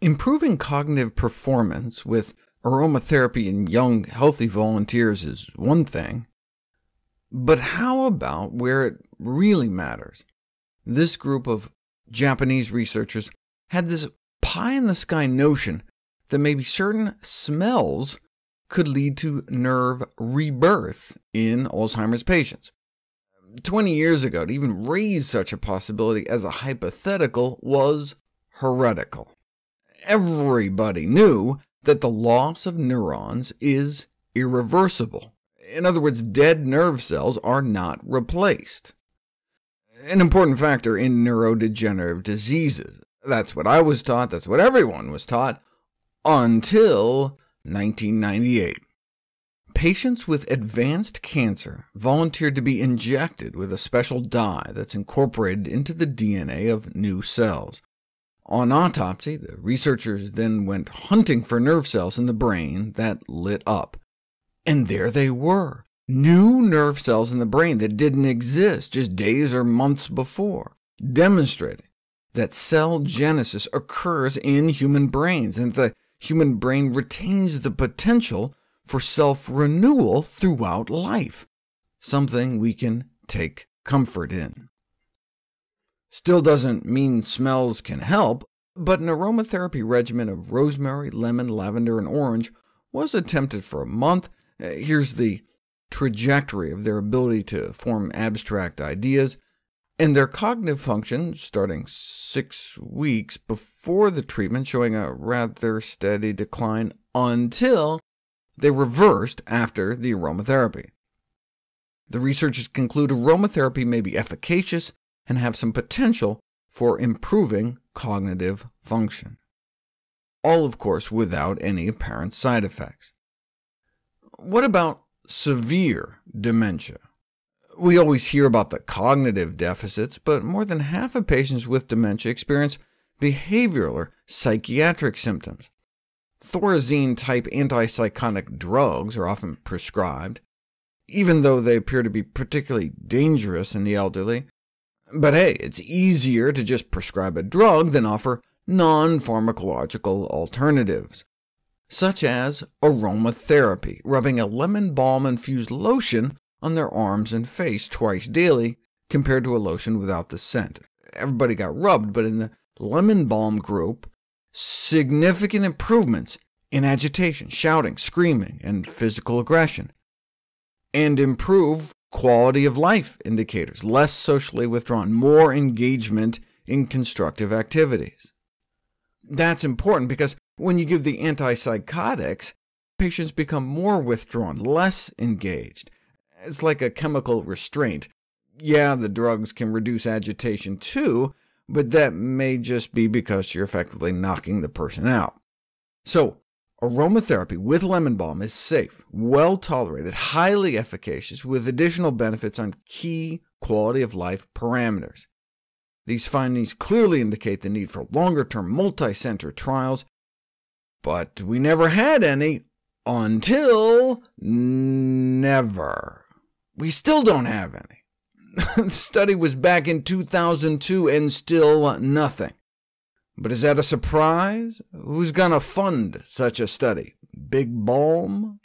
Improving cognitive performance with aromatherapy in young, healthy volunteers is one thing, but how about where it really matters? This group of Japanese researchers had this pie-in-the-sky notion that maybe certain smells could lead to nerve rebirth in Alzheimer's patients. 20 years ago, to even raise such a possibility as a hypothetical was heretical. Everybody knew that the loss of neurons is irreversible. In other words, dead nerve cells are not replaced. An important factor in neurodegenerative diseases. That's what I was taught, that's what everyone was taught, until 1998. Patients with advanced cancer volunteered to be injected with a special dye that's incorporated into the DNA of new cells. On autopsy, the researchers then went hunting for nerve cells in the brain that lit up. And there they were, new nerve cells in the brain that didn't exist just days or months before, demonstrating that cell genesis occurs in human brains, and the human brain retains the potential for self-renewal throughout life, something we can take comfort in. Still doesn't mean smells can help, but an aromatherapy regimen of rosemary, lemon, lavender, and orange was attempted for a month. Uh, here's the trajectory of their ability to form abstract ideas, and their cognitive function starting six weeks before the treatment, showing a rather steady decline until they reversed after the aromatherapy. The researchers conclude aromatherapy may be efficacious and have some potential for improving cognitive function. All, of course, without any apparent side effects. What about severe dementia? We always hear about the cognitive deficits, but more than half of patients with dementia experience behavioral or psychiatric symptoms. Thorazine-type antipsychotic drugs are often prescribed, even though they appear to be particularly dangerous in the elderly. But hey, it's easier to just prescribe a drug than offer non-pharmacological alternatives, such as aromatherapy, rubbing a lemon balm-infused lotion on their arms and face twice daily, compared to a lotion without the scent. Everybody got rubbed, but in the lemon balm group, significant improvements in agitation, shouting, screaming, and physical aggression, and improve quality of life indicators, less socially withdrawn, more engagement in constructive activities. That's important because when you give the antipsychotics, patients become more withdrawn, less engaged. It's like a chemical restraint. Yeah, the drugs can reduce agitation too, but that may just be because you're effectively knocking the person out. So, aromatherapy with lemon balm is safe, well-tolerated, highly efficacious, with additional benefits on key quality-of-life parameters. These findings clearly indicate the need for longer-term multi-center trials, but we never had any until never. We still don't have any. the study was back in 2002 and still nothing. But is that a surprise? Who's going to fund such a study? Big Balm?